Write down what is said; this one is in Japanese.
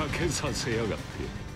かけさせやがって。